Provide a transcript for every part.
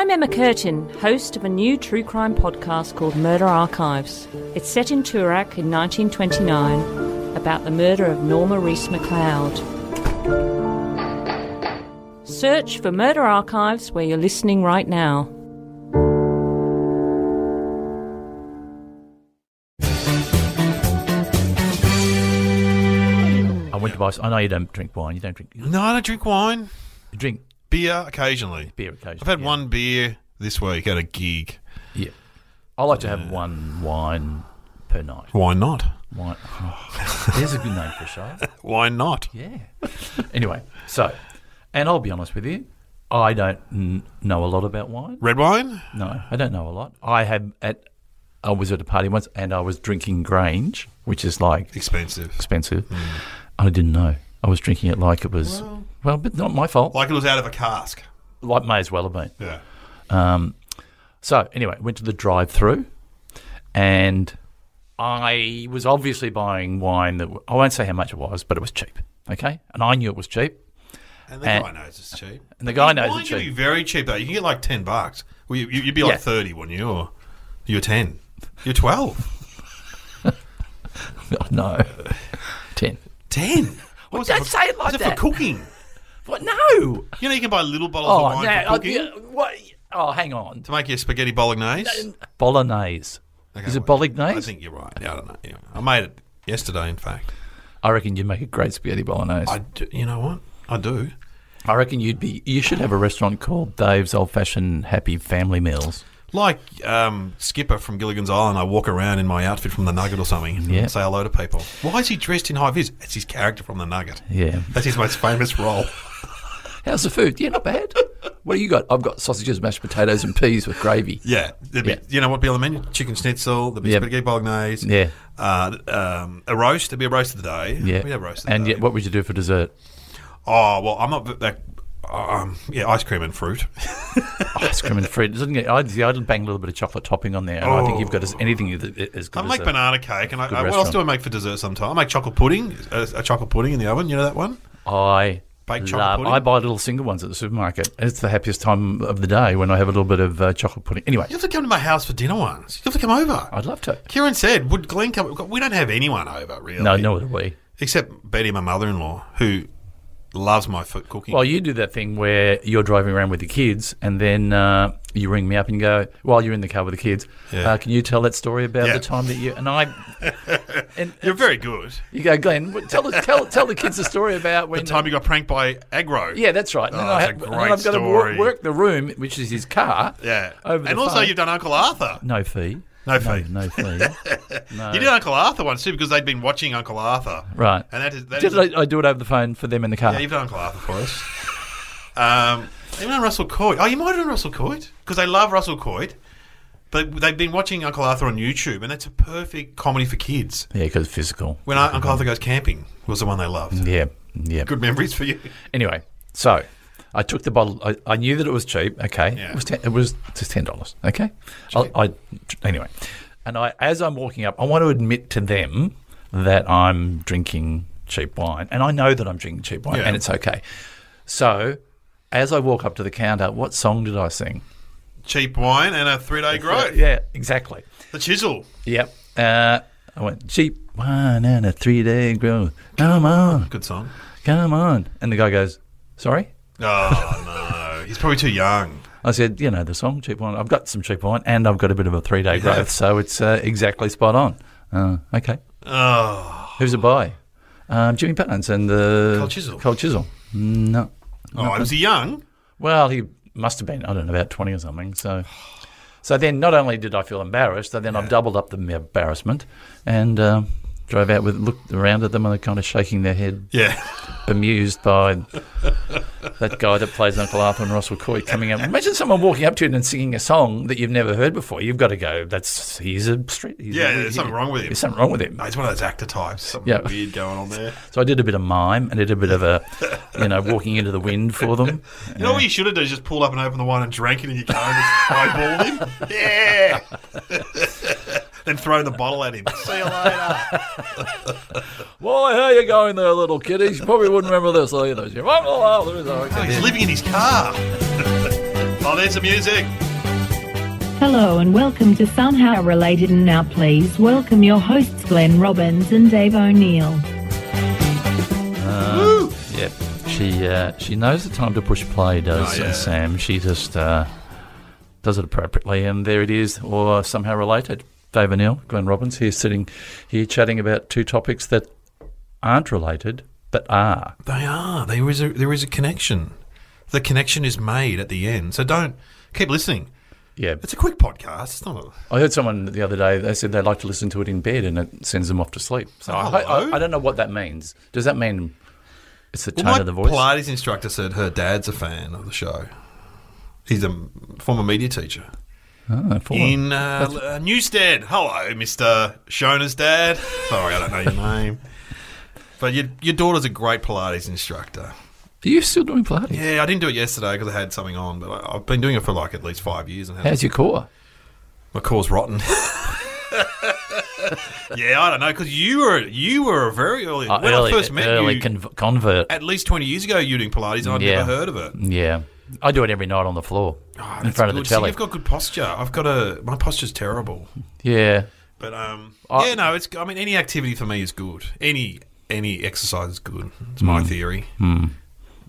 I'm Emma Curtin, host of a new true crime podcast called Murder Archives. It's set in Toorak in 1929 about the murder of Norma Reese McLeod. Search for Murder Archives where you're listening right now. I went to buy. I know you don't drink wine. You don't drink. You No, I don't drink wine. You drink Beer occasionally. beer occasionally. I've had yeah. one beer this week at a gig. Yeah, I like to have one wine per night. Why not? Wine. Oh, there's a good name for a show. Why not? Yeah. Anyway, so, and I'll be honest with you, I don't n- know a lot about wine. Red wine? No, I don't know a lot. I had at. I was at a party once, and I was drinking Grange, which is like Expensive. expensive. Mm. I didn't know. I was drinking it like it was well, but not my fault. Like it was out of a cask. Like may as well have been. Yeah. Um, so anyway, went to the drive-through, and I was obviously buying wine that I won't say how much it was, but it was cheap. Okay, and I knew it was cheap, And the And- guy knows it's cheap. and the guy knows Wine it's can be cheap. very cheap though. You can get like ten bucks. Well, you, you'd be like Yeah. thirty, wouldn't you? Or you're ten. You're twelve. No, ten. Ten. What was don't say it like was that. it for cooking? What? No. You know, you can buy little bottles Oh, of wine no. for oh, cooking what? Oh, hang on. to make your spaghetti bolognese. Bolognese. Okay, Is it well, bolognese? I think you're right. Yeah, I don't know. Yeah. I made it yesterday, in fact. I reckon you'd make a great spaghetti bolognese. I do, you know what? I do. I reckon you'd be. You should have a restaurant called Dave's Old Fashioned Happy Family Meals. Like um, Skipper from Gilligan's Island, I walk around in my outfit from the Nugget or something and Yeah. say hello to people. Why is he dressed in high vis? It's his character from the Nugget. Yeah. That's his most famous role. How's the food? Yeah, not bad. what do you got? I've got sausages, mashed potatoes, and peas with gravy. Yeah. Be- Yeah. You know what be on the menu? Chicken schnitzel, there'd be Yep. spaghetti bolognese, Yeah. uh, um, a roast. There'd be a roast of the day. Yeah. We'd have roast the And yet, what would you do for dessert? Oh, well, I'm not that. Um, yeah, ice cream and fruit. Ice cream and fruit. Doesn't get, I'd, I'd bang a little bit of chocolate topping on there. And I think you've got as, anything that is good I make banana cake, and I, I, what else do I make for dessert? Sometimes I make chocolate pudding, a, a chocolate pudding in the oven. You know that one? I Baked chocolate love. pudding? I buy little single ones at the supermarket. It's the happiest time of the day when I have a little bit of uh, chocolate pudding. Anyway, You have to come to my house for dinner once. You have to come over. I'd love to. Kieran said, "Would Glenn come?" We don't have anyone over really. No, nor do we. except Betty, my mother-in-law, who loves my foot cooking. Well, you do that thing where you're driving around with the kids, and then uh, you ring me up and go, while you're in the car with the kids, Yeah. uh, can you tell that story about Yeah. the time that you and I? And You're very good. you go, Glenn, tell the- tell tell the kids the story about when The time you got pranked by Agro. Yeah, that's right. And, Oh, I that's a great I've got to work, work the room, which is his car. yeah. Over and also, phone. you've done Uncle Arthur. No fee. No fee. No, fee. no. You did Uncle Arthur once too because they'd been watching Uncle Arthur. Right. And that is that Did is- I, I do it over the phone for them in the car? Yeah, you've done Uncle Arthur for us. um, you've done Russell Coight. Oh, you might have done Russell Coight because they love Russell Coight. But they've been watching Uncle Arthur on YouTube, and that's a perfect comedy for kids. Yeah, because physical. When Uncle Arthur goes camping was the one they loved. Yeah, yeah. Good memories for you. Anyway, so I took the bottle. I, I knew that it was cheap. Okay, Yeah. it was ten, it was just ten dollars. Okay, I, I anyway, and I as I'm walking up, I want to admit to them that I'm drinking cheap wine, and I know that I'm drinking cheap wine, Yeah. and it's okay. So as I walk up to the counter, what song did I sing? Cheap wine and a three-day growth. Yeah, exactly. The chisel. Yep. Uh, I went cheap wine and a three day growth. Come on, Good song. come on. And the guy goes, "Sorry." Oh no, he's probably too young. I said, "You know the song, cheap wine. I've got some cheap wine, and I've got a bit of a three day growth, so it's uh, exactly spot on." Uh, okay. Oh, Who's it by? Um, Jimmy Barnes and the Cold Chisel. Cold Chisel. No. oh, was he young? Well, he must have been, I don't know, about 20 or something. So so then not only did I feel embarrassed, so then I've doubled up the embarrassment and um, drove out with, looked around at them and they're kind of shaking their head, Yeah. bemused by that guy that plays Uncle Arthur and Russell Coy coming up. Imagine someone walking up to you and singing a song that you've never heard before. You've got to go, that's, he's a street. He's Yeah, a- there's something wrong with him. There's something wrong with him. No, he's one of those actor types. Something Yeah. weird going on there. So I did a bit of mime and did a bit of a, you know, walking into the wind for them. You know what you should have done is just pulled up and opened the wine and drank it in your car and just eyeballed him? Yeah! then thrown the bottle at him. See you later. Why, how you going there, little kiddies? You probably wouldn't remember this either. You- Oh, oh, there is- Oh, he's living in his car. Oh, there's the music. Hello and welcome to Somehow Related and now please welcome your hosts Glenn Robbins and Dave O'Neill. Yep. She uh, she knows the time to push play, does Oh, yeah. uh, Sam. She just uh, does it appropriately, and there it is, or somehow related. Dave O'Neill, Glenn Robbins here, sitting here chatting about two topics that aren't related but are. They are. There is a there is a connection. The connection is made at the end. So don't keep listening. Yeah. It's a quick podcast. It's not a, I heard someone the other day. They said they like to listen to it in bed, and it sends them off to sleep. So I, I, I don't know what that means. Does that mean it's the tone well, of the voice? Pilates instructor said her dad's a fan of the show. He's a former media teacher Oh, in uh, uh, Newstead. Hello, Mister Shona's dad. Sorry, I don't know your name. But your your daughter's a great Pilates instructor. Are you still doing Pilates? Yeah, I didn't do it yesterday because I had something on, but I, I've been doing it for like at least five years. And How's your core? My core's rotten. yeah, I don't know because you were you were a very early Uh, when early I first met early you. conv- convert. at least twenty years ago, you were doing Pilates, and I'd Yeah. never heard of it. Yeah, I do it every night on the floor Oh, in front of the good. See, telly. you've got good posture. I've got a my posture's terrible, yeah, but um, I- yeah, no, it's. I mean, any activity for me is good. Any any exercise is good. It's Hmm. my theory.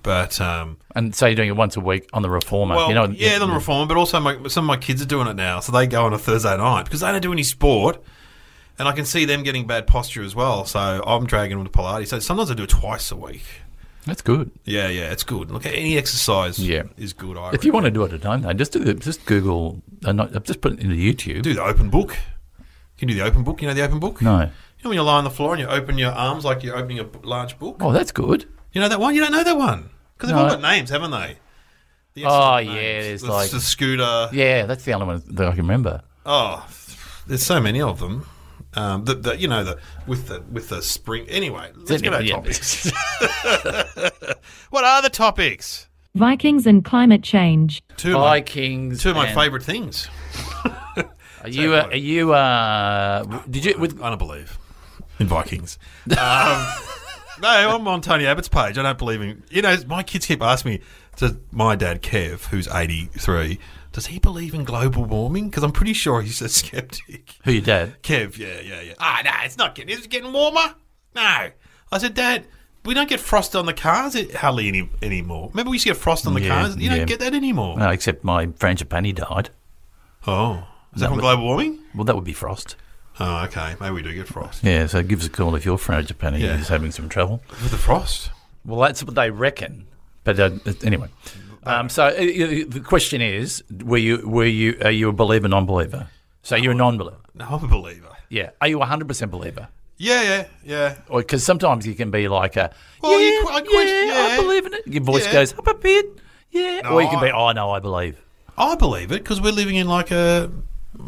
But um, and so you're doing it once a week on the reformer. well, you know, yeah, on the reformer, but also my, some of my kids are doing it now, so they go on a Thursday night because they don't do any sport, and I can see them getting bad posture as well. So I'm dragging them to Pilates. So sometimes I do it twice a week. That's good. Yeah, yeah, it's good. Look, at any exercise Yeah. is good. I If you want to do it at home, though, just do the, just Google. Uh, not, just put it into YouTube. do the open book, you can do the open book. You know the open book. no. You know when you lie on the floor and you open your arms like you're opening a large book. Oh, that's good. You know that one? You don't know that one because they've No. all got names, haven't they? The Oh, yeah, there's the, like- the scooter. Yeah, that's the only one that I can remember. Oh, there's so many of them. Um, the, the you know the with the with the spring. Anyway, let's get our Yeah. topics. what are the topics? Vikings and climate change. Two of my, Vikings. two of my and- favourite things. Are you? Uh, are you? Uh, did you? With I don't believe in Vikings. Um, no, I'm on Tony Abbott's page. I don't believe in. You know, my kids keep asking me. Does my dad Kev, who's 83, does he believe in global warming? Because I'm pretty sure he's a skeptic. who your dad? Kev, yeah, yeah, yeah. Ah, no, it's not getting. Is it getting warmer? No. I said, Dad, we don't get frost on the cars hardly any anymore. Remember, we used to get frost on the Yeah, cars. You yeah. don't get that anymore. No, except my frangipani died. Oh, is that from was- global warming? Well, that would be frost. Oh, okay. Maybe we do get frost Yeah, so give us a call if your frangipani Yeah. is having some trouble. with the frost. Well, that's what they reckon. But uh, anyway, um, so uh, the question is: Were you were you are you a believer, non-believer? So you're a non-believer. No, I'm a believer. Yeah. Are you a hundred percent believer? Yeah, yeah, yeah. Because sometimes you can be like a Well, yeah, you qu- I question- yeah, I yeah. believe in it. Your voice Yeah. goes up a bit, yeah. No, or you can be I- oh no, I believe I believe it because we're living in like a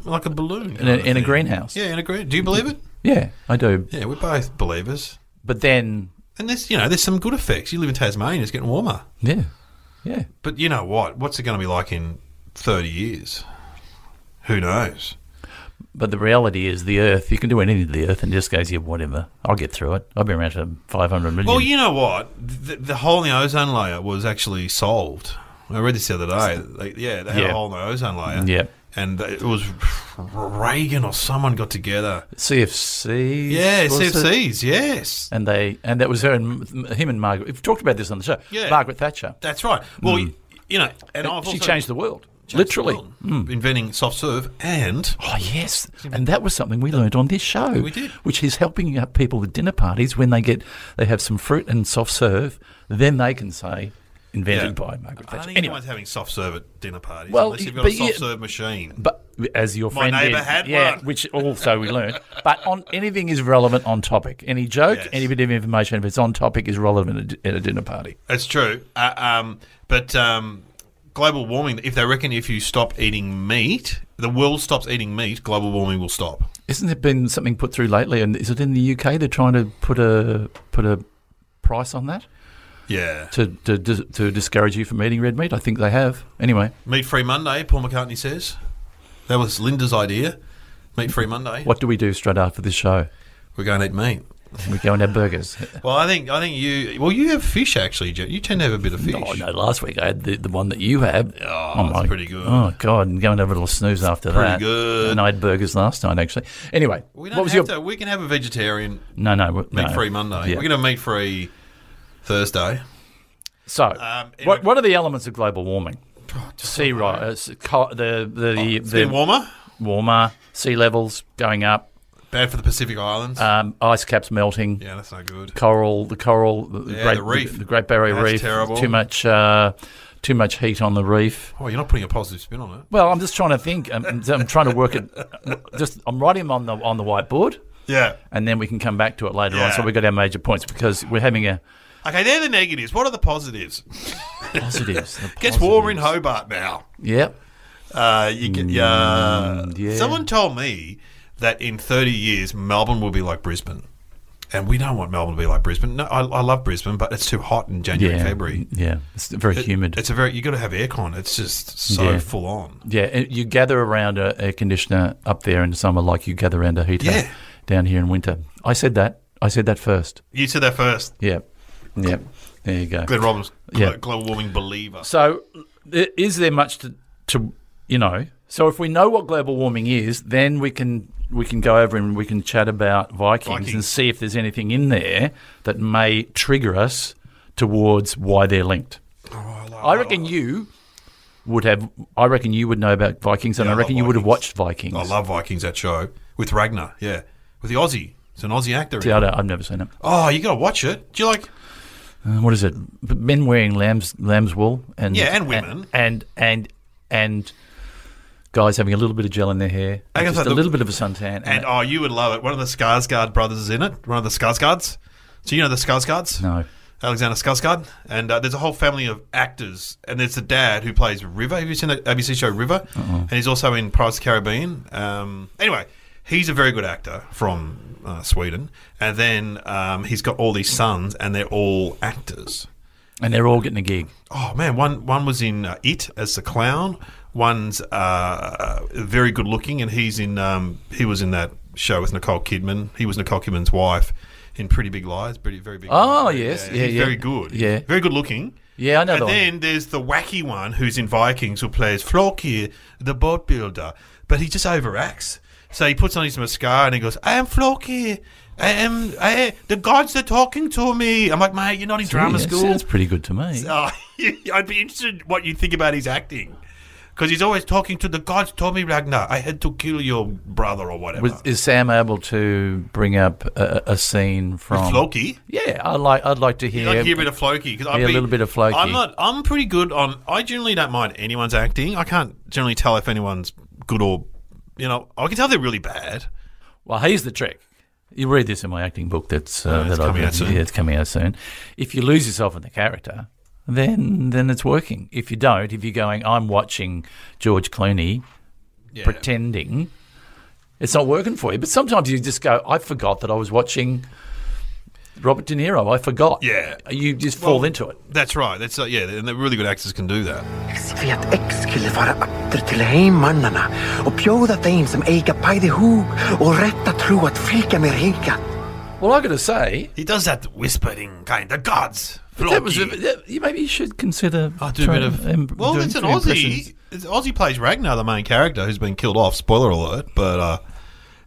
like a balloon in a, kind of in a thing. greenhouse. Yeah, in a green. Do you believe it? Yeah, I do. Yeah, we're both believers. But then, And there's you know there's some good effects. You live in Tasmania, it's getting warmer. yeah, yeah. But you know what? What's it going to be like in 30 years? Who knows? But the reality is, the Earth. You can do anything to the Earth, and it just goes, yeah, whatever. I'll get through it. I've been around for five hundred million. Well, you know what? The, the hole in the ozone layer was actually solved. I read this the other day. Like, yeah, they had Yeah. a hole in the ozone layer. Yeah. And it was Reagan or someone got together. CFC. Yeah, was it? CFCs, yes. And they and that was her and him and Margaret. We've talked about this on the show. Yeah. Margaret Thatcher. That's right. Well, you, you know, and I've Mm. she changed the world, changed literally. the world, inventing soft serve and Oh yes, and that was something we learned on this show. We did. which is helping people with dinner parties when they get they have some fruit and soft serve. Then they can say invented by Margaret I Thatcher. think Anyway, anyone's having soft serve at dinner parties Well, unless you've got a soft you- serve machine. but as your friend, My friend neighbour had yeah, one. which also we learned. But on anything is relevant on topic. Any joke, Yes. any bit of information, if it's on topic, is relevant at a, at a dinner party. That's true. Uh, um, but um, global warming, if they reckon if you stop eating meat, the world stops eating meat, global warming will stop. Isn't there been something put through lately? And is it in the UK? They're trying to put a put a price on that Yeah. to to, to discourage you from eating red meat. I think they have. Anyway, Meat Free Monday, Paul McCartney says. That was Linda's idea. Meat Free Monday. what do we do straight after this show? We're going to eat meat. We go and have burgers. Well, I think I think you. Well, you have fish actually. You tend to have a bit of fish. Oh no! Last week I had the, the one that you had. Oh, oh that's pretty good. Oh god! And go and have a little snooze after Pretty that. Pretty good. And I had burgers last night actually. Anyway, We don't what was have your to. We can have a vegetarian no no no meat free Monday. Yeah. We're going to meat free Thursday. So, Um, what, what are the elements of global warming? Sea rise, co- the the Oh, It's the warmer. warmer sea levels going up, Bad for the Pacific Islands. um, ice caps melting, yeah, that's no good. coral, the coral, the, Yeah, great, the reef. the, Great Barrier That's Reef. terrible. Too much, uh, too much heat on the reef. Oh, you're not putting a positive spin on it. Well, I'm just trying to think. I'm, I'm trying to work it. Just I'm writing them on the on the whiteboard, Yeah. and then we can come back to it later on. So we've got our major points because we're having a Okay, they're the negatives. What are the positives? positives. the Gets warmer in positives. Hobart now. Yep. Uh, you get, yeah. Mm, yeah. Someone told me that in 30 years, Melbourne will be like Brisbane. And we don't want Melbourne to be like Brisbane. No, I, I love Brisbane, but it's too hot in January Yeah. February. Yeah. It's very It- humid. It's a very you got to have aircon. It's just so Yeah. full on. Yeah, and you gather around a air conditioner up there in the summer like you gather around a heater Yeah. down here in winter. I said that. I said that first. You said that first. Yeah. Yeah. There you go. Glenn Robbins, Yeah. global warming believer. So, is there much to, to, you know? So, if we know what global warming is, then we can we can go over and we can chat about Vikings, and see if there's anything in there that may trigger us towards why they're linked. Oh, I reckon you would have. I reckon you would know about Vikings, and Yeah, I I reckon you would have watched Vikings. I love Vikings that show with Ragnar. Yeah, with the Aussie. It's an Aussie actor. See, I I've never seen it. Oh, you got to watch it. Do you like? Uh, what is it? Men wearing lamb's lamb's wool, and Yeah, and women. and and and guys having a little bit of gel in their hair, and guess just a the- little bit of a suntan, And oh, you would love it. One of the Skarsgård brothers is in it. One of the Skarsgårds. So you know the Skarsgårds? no, Alexander Skarsgård, and uh, there's a whole family of actors, and there's the dad who plays River. Have you seen the ABC show River? And he's also in Pirates of the Caribbean. Um, anyway, he's a very good actor from uh, Sweden, and then um, he's got all these sons, and they're all actors. and they're all getting a gig. Oh man, one one was in uh, It as the clown. One's uh, very good looking, and he's in. Um, he was in that show with Nicole Kidman. He was Nicole Kidman's wife in Pretty Big Lies. Pretty very big. Oh, Lies. yes. Yeah, he's yeah. very good. Yeah. very good looking. Yeah, I know And the one. then there's the wacky one who's in Vikings who plays Floki, the boat builder, but he just overacts. So he puts on his mascara and he goes, "I am Floki. I am. I, the gods are talking to me." I'm like, mate, you're not in drama Yeah, school. Sounds pretty good to me. Oh, I'd be interested what you think about his acting. Because he's always talking to the gods told me, Ragnar, I had to kill your brother or whatever. Was, is Sam able to bring up a, a scene from Floki? Yeah, I'd like I'd like to hear. Like to hear a bit of Floki? Cause I'd Yeah, a little bit of Floki. I'm not. I'm pretty good on. I generally don't mind anyone's acting. I can't generally tell if anyone's good or, you know, I can tell they're really bad. Well, here's the trick. You read this in my acting book. That's uh, Oh, that I've coming out soon. Yeah, it's coming out soon. If you lose yourself in the character, then then it's working. If you don't, if you're going, I'm watching George Clooney Yeah. pretending, it's not working for you. But sometimes you just go, I forgot that I was watching Robert De Niro. I forgot. Yeah. you just fall Well, into it. That's right. That's uh, yeah, and the really good actors can do that. Svet X skulle fara åter till heimmannarna och bjuda dem som eiga bæði och rätta tro att fylka med hinka. Well, I got to say, He does that whispering kind. The gods. that was Floki. that- you maybe you should consider. I do a bit of. trying- um, well, it's an some impressions. Aussie. It's, Aussie plays Ragnar, the main character, who's been killed off. Spoiler alert. But uh,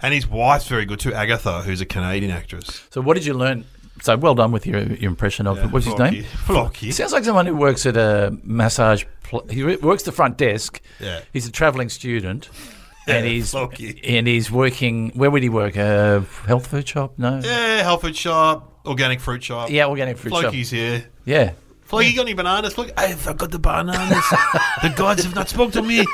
and his wife's very good too, Agatha, who's a Canadian actress. So, what did you learn? So, well done with your your impression of what's his name? Floki. Sounds like someone who works at a massage. Pl- he wo- works the front desk. Yeah. He's a travelling student, and he's Floki. and he's working. Where would he work? A health food shop? No. Yeah, health food shop, organic fruit shop. Yeah, organic fruit shop. Floki's here. Yeah. Floki, got any bananas? Floki, I forgot the bananas. the gods have not spoken to me.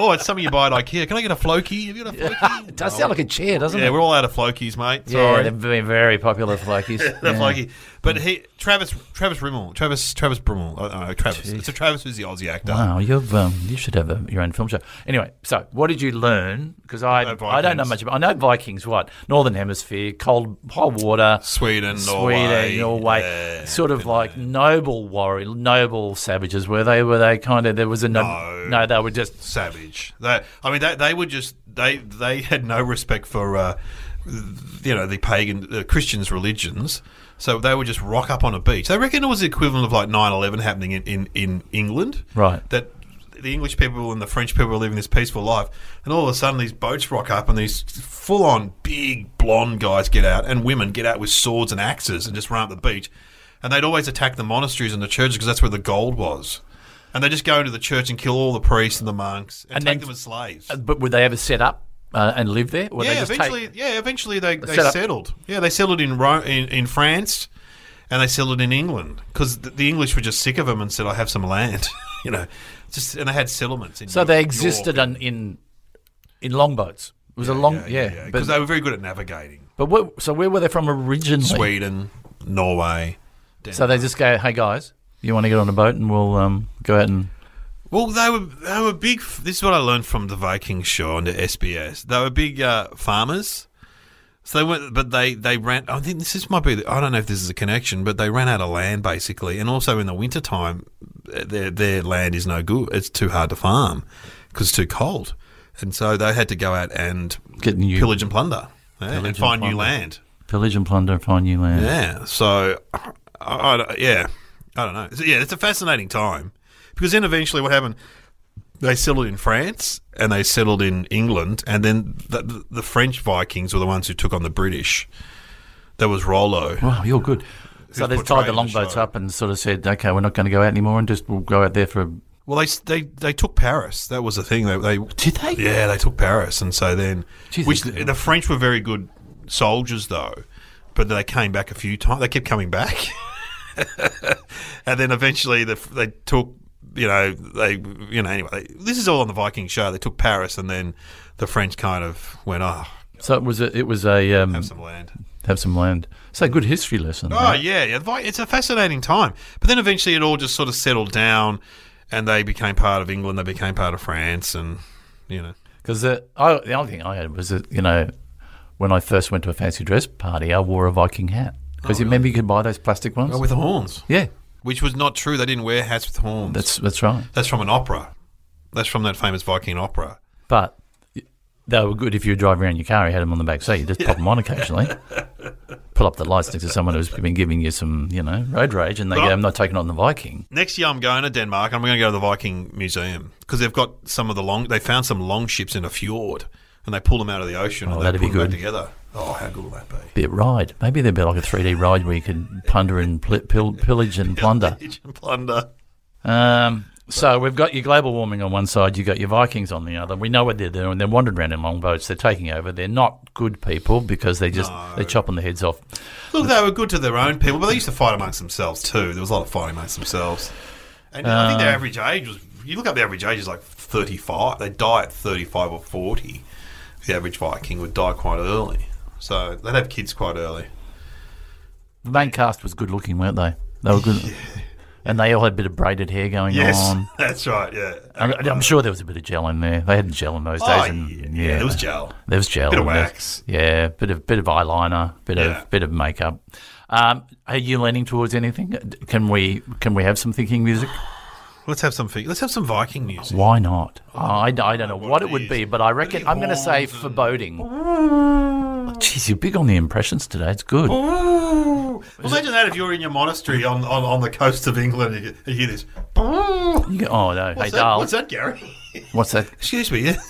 Oh, it's something you buy at IKEA. Can I get a Floki? Have you got a Floki? It does sound like a chair, doesn't Yeah, it? Yeah, we're all out of Flokies, mate. yeah, they've been very popular Flokies. the yeah. Floki. But he, Travis, Travis Rimmel, Travis, Travis Brummel. Oh, no, Travis. It's a Travis who's the Aussie actor. Wow, you've um, you should have a, your own film show. Anyway, so what did you learn? Because I No, I don't know much about. I know Vikings. What Northern Hemisphere, cold hot water, Sweden, Norway, Sweden, Norway, yeah, sort of like noble warrior, noble savages. Were they? Were they kind of? There was a no. No. No, they were just. savage. They, I mean, they, they were just they they had no respect for uh, you know, the pagan the Christians' religions. So they would just rock up on a beach. They reckon it was the equivalent of like 9-11 happening in, in, in England. Right. That the English people and the French people were living this peaceful life, and all of a sudden these boats rock up and these full-on big blonde guys get out and women get out with swords and axes and just run up the beach. And they'd always attack the monasteries and the churches because that's where the gold was. And they just go into the church and kill all the priests and the monks and, And take then- them as slaves. Uh, But would they ever set up uh, and live there? Or they yeah, just take- eventually, yeah, eventually they, they Set up- settled. Yeah, they settled in, Ro- in in France, and they settled in England because the, the English were just sick of them and said, "I have some land," you know, just and they had settlements. In so York- they existed in, in in longboats. It was a long, yeah. because but they were very good at navigating. but where, so where were they from originally? Sweden, Norway. So they just go, hey guys, you want to get on a boat and we'll um, go out and Well, they were they were big. This is what I learned from the Vikings show on the SBS. They were big uh, farmers. So they went, but they they ran. I think this is might be. the- I don't know if this is a connection, but they ran out of land basically, and also in the winter time, their their land is no good. It's too hard to farm because it's too cold, and so they had to go out and get new pillage and plunder yeah, Pillage and and find new land. pillage and plunder, find new land. Yeah. So, I, I- yeah, I don't know. So, yeah, it's a fascinating time because then eventually what happened? They settled in France and they settled in England, and then the, the, the French Vikings were the ones who took on the British. That was Rollo. Wow, you're good. So they tied the in the longboats up and sort of said, okay, we're not going to go out anymore and just we'll go out there for a. Well, they they they took Paris. That was the thing. They, they Did they? Yeah, they took Paris, and so then, Jeez, which they- the French were very good soldiers though, but they came back a few times. They kept coming back, and then eventually the, they took. You know, they you know anyway. This is all on the Viking show. They took Paris, and then the French kind of went, "Oh, So it was a, it was a um, have some land." have some land. So a good history lesson. Oh right? yeah, yeah. It's a fascinating time. But then eventually it all just sort of settled down, and they became part of England. They became part of France, and you know. Because the, I- the only thing I had was that, you know, when I first went to a fancy dress party, I wore a Viking hat. Because you remember you could buy those plastic ones? Oh, with the horns. yeah, Which was not true. They didn't wear hats with horns. that's that's right. That's from an opera. That's from that famous Viking opera. But they were good if you were driving around your car. You had them on the back seat. You just pop them on occasionally. Pull up the lights next to someone who's been giving you some, you know, road rage, and they Well- go, "I'm not taking on the Viking." Next year I'm going to Denmark. And I'm going to go to the Viking Museum because they've got some of the long. They found some long ships in a fjord, and they pull them out of the ocean Oh, and they put be them back together. Oh, how good will that be? Be a ride. Maybe there'd be like a 3D ride where you could plunder and pl- pill- pillage and plunder. Pillage and plunder. Um, so we've got your global warming on one side, you've got your Vikings on the other. We know what they're doing. They're wandering around in longboats. They're taking over. They're not good people because they just they're chopping the heads off. Look, they were good to their own people, but they used to fight amongst themselves too. There was a lot of fighting amongst themselves. And I think their Uh. average age was, you look up the average age is like 35. They die at 35 or 40. The average Viking would die quite early. So they'd have kids quite early. The main cast was good looking, weren't they? They were good, and they all had a bit of braided hair going on. Yes, on. that's right, yeah. I'm, I'm sure there was a bit of gel in there. They had gel in those Oh, days, yeah, and yeah, there was gel. There was gel. Bit of in there. wax. Yeah, bit of bit of eyeliner, bit Yeah. of bit of makeup. Um, are you leaning towards anything? Can we can we have some thinking music? Let's have some. Let's have some Viking music. Why not? Oh, I, I don't know what what it it would is. be, but I reckon I'm going to say and- foreboding. Oh, Jeez, you're big on the impressions today. It's good. Ooh. Imagine that if you're in your monastery on, on, on the coast of England and you, you hear this. You go, oh no, What's, hey that? Dal, What's that, Gary? what's that? Excuse me.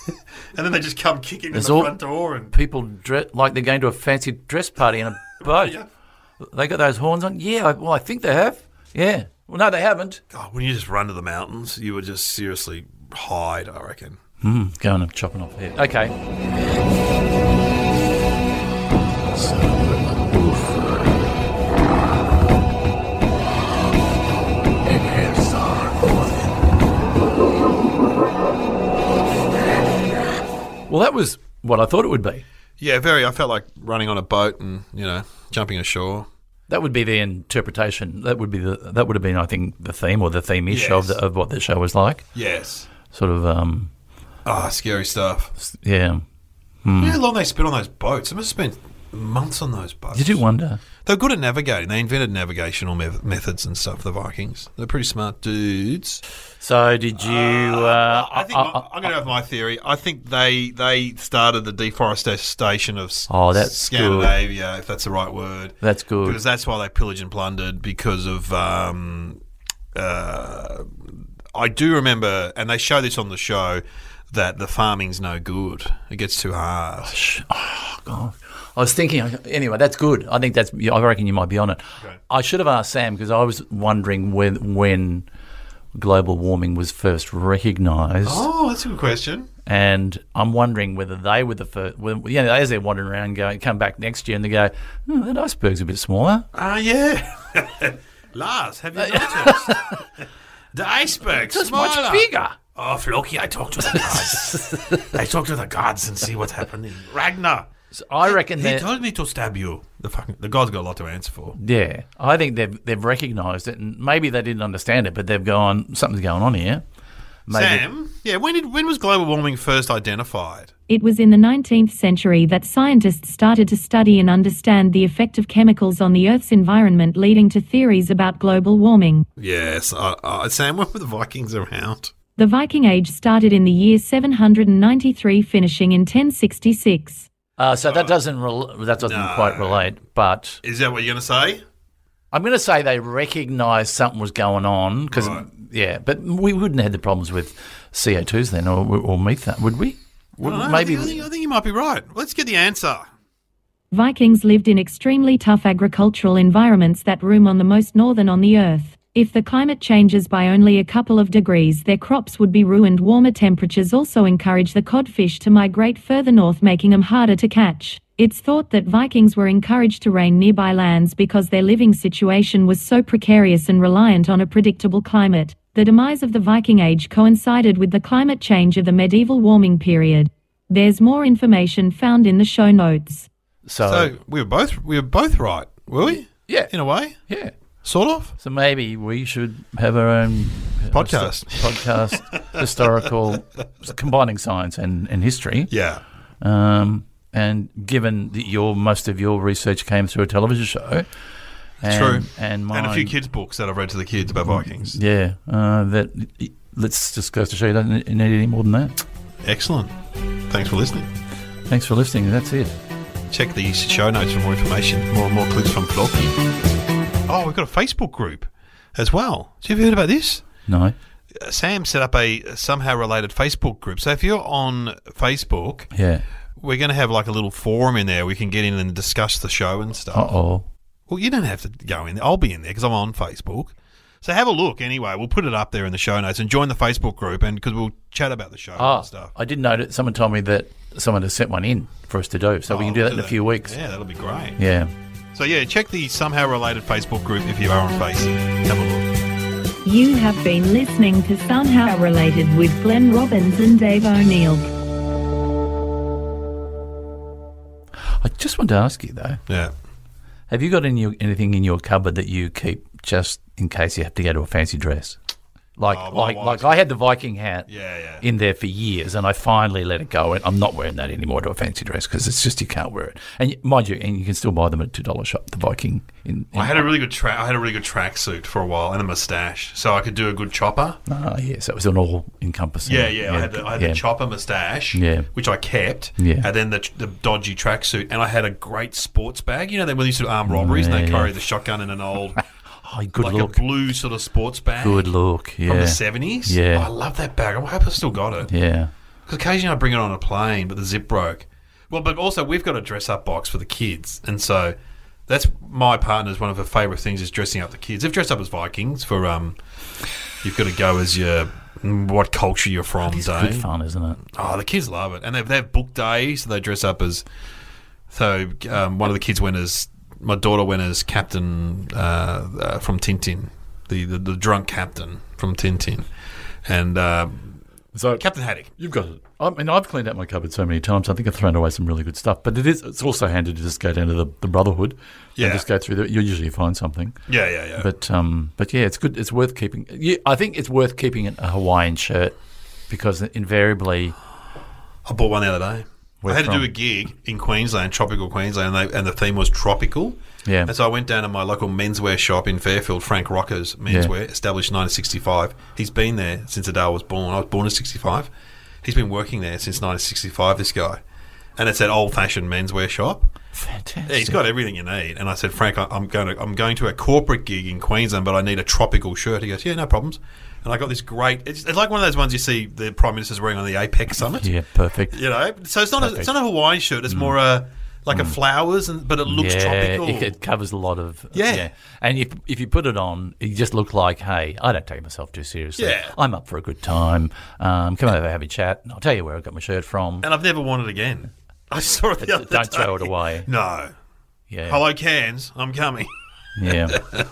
And then they just come kicking in the all- front door and People dress like they're going to a fancy dress party in a boat. Yeah. They got those horns on. Yeah, well, I think they have. Yeah. Well, no, they haven't. God, when you just run to the mountains, you would just seriously hide. I reckon. Hmm, going and chopping off head. Okay. Well, that was what I thought it would be. Yeah, very. I felt like running on a boat and you know jumping ashore. That would be the interpretation. That would be the. That would have been, I think, the theme or the theme-ish of, the, of what the show was like. Yes. Sort of, um, Ah, scary stuff. yeah. You know how long they spent on those boats? They must have spent months on those boats. You do wonder. They're good at navigating. They invented navigational me- methods and stuff. The Vikings. They're pretty smart dudes. So did you? Uh, I think my, I'm going to have my theory. I think they they started the deforestation of Oh, that's Scandinavia, if that's the right word. That's good. because that's why they pillaged and plundered because of. Um, uh, I do remember, and they show this on the show that the farming's no good. It gets too hard. Oh, God. I was thinking. Anyway, that's good. I think that's. I reckon you might be on it. Okay. I should have asked Sam because I was wondering when when global warming was first recognised, Oh, that's a good question. and I'm wondering whether they were the first. You know, as they're wandering around, going, come back next year, and they go, hmm, oh, "That iceberg's a bit smaller." Ah, uh, yeah. Lars, have you uh, noticed? the iceberg's It's much bigger. Oh, Floki, I talked to the gods. I talked to the gods and see what's happening. Ragnar, So I reckon he that. told me to stab you. The fucking the gods got a lot to answer for. Yeah, I think they've they've recognised it, and maybe they didn't understand it, but they've gone something's going on here. Maybe. Sam, yeah, when did when was global warming first identified? It was in the 19th century that scientists started to study and understand the effect of chemicals on the Earth's environment, leading to theories about global warming. Yes, uh, uh, Sam, when were the Vikings around? The Viking Age started in the year 793, finishing in 1066. Uh, so that doesn't rel- that doesn't No. quite relate, but Is that what you're going to say? I'm going to say they recognised something was going on because Right. yeah, but we wouldn't have had the problems with CO2s then or, or methane, would we? Would, I maybe I think, I, think, I think you might be right. Let's get the answer. Vikings lived in extremely tough agricultural environments that room on the most northern on the Earth. If the climate changes by only a couple of degrees, their crops would be ruined. Warmer temperatures also encourage the codfish to migrate further north, making them harder to catch. It's thought that Vikings were encouraged to reign nearby lands because their living situation was so precarious and reliant on a predictable climate. The demise of the Viking Age coincided with the climate change of the medieval warming period. There's more information found in the show notes. so, So we were both we were both right, were we? yeah, In a way, yeah. Sort of. So maybe we should have our own uh, Podcast. podcast, historical, combining science and, and history. Yeah. Um, and given that your most of your research came through a television show, and, True. and mine, And a few kids' books that I've read to the kids about Vikings. yeah, uh, that let's just go to show you don't need any more than that. Excellent. Thanks for listening. Thanks for listening. That's it. Check the show notes for more information, more and more clips from Floki. Oh, we've got a Facebook group as well. Have you ever heard about this? No, Uh, Sam set up a somehow related Facebook group. So if you're on Facebook, yeah. we're going to have like a little forum in there. We can get in and discuss the show and stuff. Uh oh. Well, you don't have to go in there. I'll be in there because I'm on Facebook. So have a look anyway. We'll put it up there in the show notes and join the Facebook group and because we'll chat about the show Ah, and stuff. I didn't know that. Someone told me that someone has sent one in for us to do, so we Oh, can do that in a few weeks. Yeah, that'll be great. Yeah. So yeah, check the somehow related Facebook group if you are on Facebook. Have a look. You have been listening to Somehow Related with Glenn Robbins and Dave O'Neill. I just want to ask you though. Yeah. Have you got any, anything in your cupboard that you keep just in case you have to go to a fancy dress? Like, Oh, like, like I had the Viking hat Yeah, yeah. in there for years, and I finally let it go. And I'm not wearing that anymore to a fancy dress because it's just you can't wear it. And mind you, and you can still buy them at two dollar shop. The Viking in, in I had a really good track. I had a really good tracksuit for a while and a mustache, so I could do a good chopper. Ah, yes, it was an all encompassing. Yeah, yeah. I had the, I had yeah. the chopper mustache, Yeah. which I kept. Yeah. And then the, the dodgy tracksuit, and I had a great sports bag. You know, when they used to do armed robberies, and they yeah. carry the shotgun in an old, Oh, good like look. a blue sort of sports bag. Good look. Yeah. From the seventies. Yeah. I love that bag. I hope I still got it. yeah. Because occasionally I bring it on a plane, but the zip broke. Well, but also we've got a dress up box for the kids, and so that's my partner's one of her favourite things is dressing up the kids. They've dressed up as Vikings for um. You've got to go as your what culture you're from It's day. good fun, isn't it? Oh, the kids love it, and they they have book day, so they dress up as. So um, one of the kids went as my daughter went as Captain uh, uh, from Tintin, the, the the drunk captain from Tintin, and um, So Captain Haddock. You've got it. I mean, I've cleaned out my cupboard so many times. I think I've thrown away some really good stuff. But it is. It's also handy to just go down to the, the Brotherhood Yeah. and just go through. The, you usually find something. Yeah, yeah, yeah. But um, but yeah, it's good. It's worth keeping. Yeah, I think it's worth keeping a Hawaiian shirt because invariably, I bought one the other day. I had to do a gig in Queensland, tropical Queensland, and, they, and the theme was tropical. Yeah. And so I went down to my local menswear shop in Fairfield, Frank Rocker's Menswear, established 1965. He's been there since the day I was born. I was born in 65. He's been working there since 1965, this guy. And it's that old-fashioned menswear shop. Fantastic. Yeah, he's got everything you need. And I said, Frank, I- I'm going to I'm going to a corporate gig in Queensland, but I need a tropical shirt. He goes, Yeah, no problems. And I got this great. It's, it's like one of those ones you see the prime minister's wearing on the APEC summit. Yeah, perfect. You know, so it's not a, it's not a Hawaiian shirt. It's more a like a flowers, and but it looks yeah, tropical. It, it covers a lot of Yeah. And if if you put it on, you just look like, hey, I don't take myself too seriously. Yeah. I'm up for a good time. Um, come over, have a chat. And I'll tell you where I got my shirt from. and I've never worn it again. I saw it the other Don't day. throw it away. No. Yeah, Hello, cans. I'm coming. yeah.